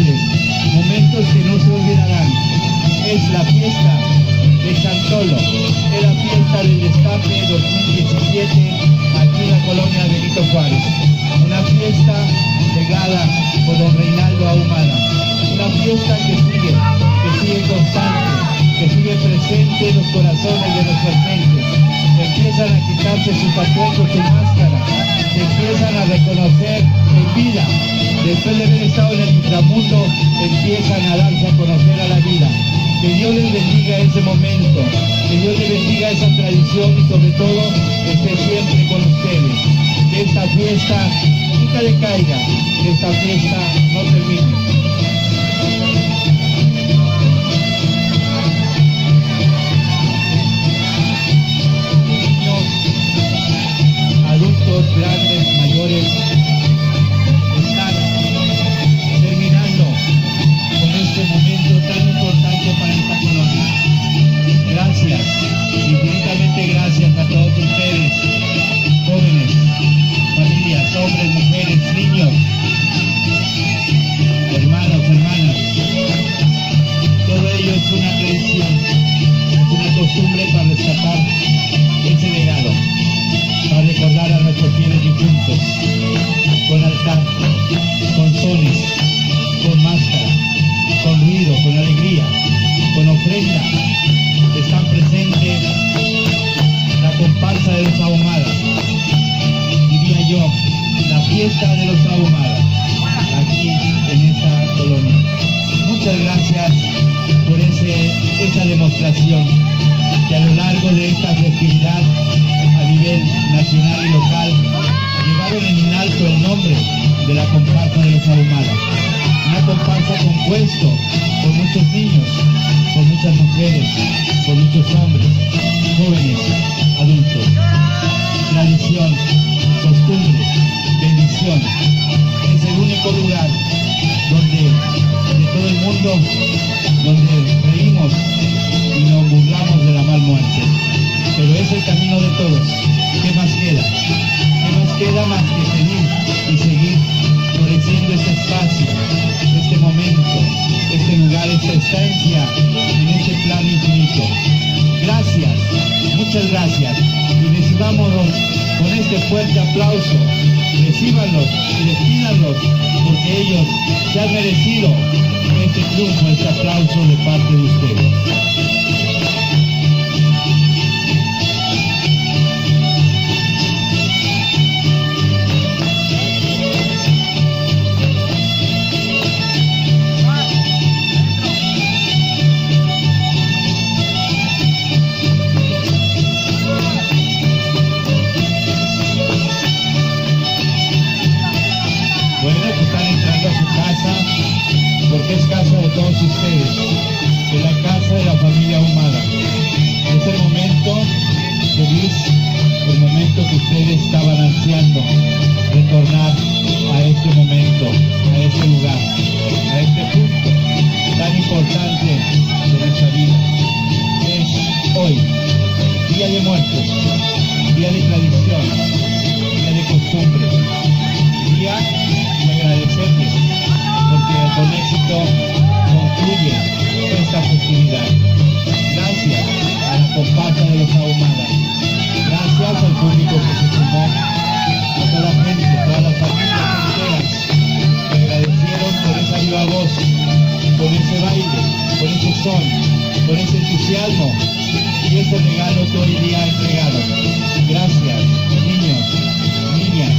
momentos que no se olvidarán. Es la fiesta de Chantolo, es la fiesta del destape 2017 aquí en la colonia Benito Juárez. Una fiesta legada por don Reinaldo Ahumada. Una fiesta que sigue, que sigue constante, que sigue presente en los corazones de nuestras gentes. Empiezan a quitarse sus atuendos y máscara, empiezan a reconocer en vida. Después de haber estado en el inframundo, empiezan a darse a conocer a la vida. Que Dios les bendiga ese momento, que Dios les bendiga esa tradición y sobre todo esté siempre con ustedes. Que esta fiesta nunca decaiga, que esta fiesta no termine. Grandes, mayores, con sones, con máscara, con ruido, con alegría, con ofrenda. Están presentes la comparsa de los ahumadas, diría yo, la fiesta de los ahumadas, aquí en esta colonia. Muchas gracias por ese, esa demostración que a lo largo de esta festividad a nivel nacional y local llevaron en alto el nombre de la comparsa de los ahumadas. Una comparsa compuesto por muchos niños, por muchas mujeres, por muchos hombres, jóvenes, adultos. Tradición, costumbre, bendición. Es el único lugar donde de todo el mundo, donde reímos y nos burlamos de la mal muerte. Pero es el camino de todos. ¿Qué más queda? ¿Qué más queda más que seguir y seguir floreciendo este espacio, este momento, este lugar, esta estancia en este plano infinito? Gracias, muchas gracias. Y recibámonos con este fuerte aplauso. Recíbanlos y despídanlos porque ellos se han merecido este triunfo, este aplauso de parte de ustedes. Que estaban ansiando, retornar a este momento, a este lugar, a este punto tan importante de nuestra vida. Es hoy, Día de Muertos, Día de Tradición, Día de Costumbre, Día de agradecerles porque con éxito concluye esta festividad. Gracias a la de los ahumadas. Con ese baile, con ese son, con ese entusiasmo y ese regalo que hoy día entregaron. Gracias, niños, niñas,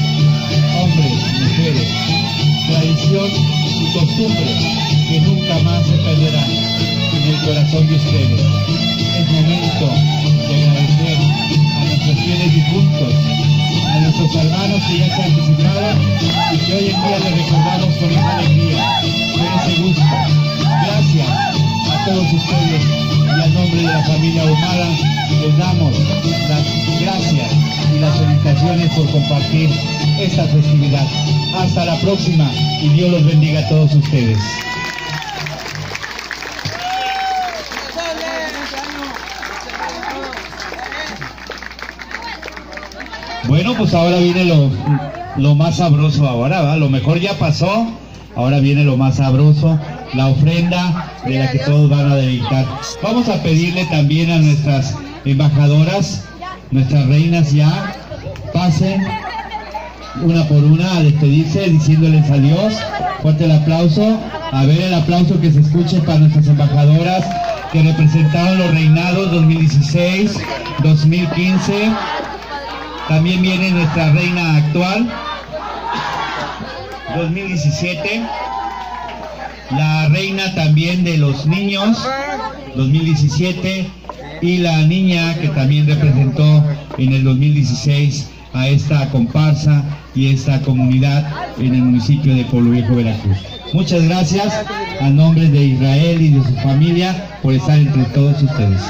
hombres, mujeres, tradición y costumbre que nunca más se perderán en el corazón de ustedes. Es momento de agradecer a nuestros fieles difuntos, a nuestros hermanos que ya se anticiparon y que hoy en día les recordamos con esa alegría, con ese gusto. Gracias a todos ustedes y al nombre de la familia Humada les damos las gracias y las felicitaciones por compartir esta festividad. Hasta la próxima y Dios los bendiga a todos ustedes. Bueno, pues ahora viene lo, lo más sabroso ahora, ¿va? Lo mejor ya pasó, Ahora viene lo más sabroso, la ofrenda de la que todos van a dedicar. Vamos a pedirle también a nuestras embajadoras, nuestras reinas ya, pasen una por una a despedirse diciéndoles adiós. Fuerte el aplauso. A ver el aplauso que se escuche para nuestras embajadoras que representaron los reinados 2016, 2015. También viene nuestra reina actual, 2017. La reina también de los niños, 2017. Y la niña que también representó en el 2016 a esta comparsa y esta comunidad en el municipio de Pueblo Viejo, Veracruz. Muchas gracias a nombre de Israel y de su familia por estar entre todos ustedes.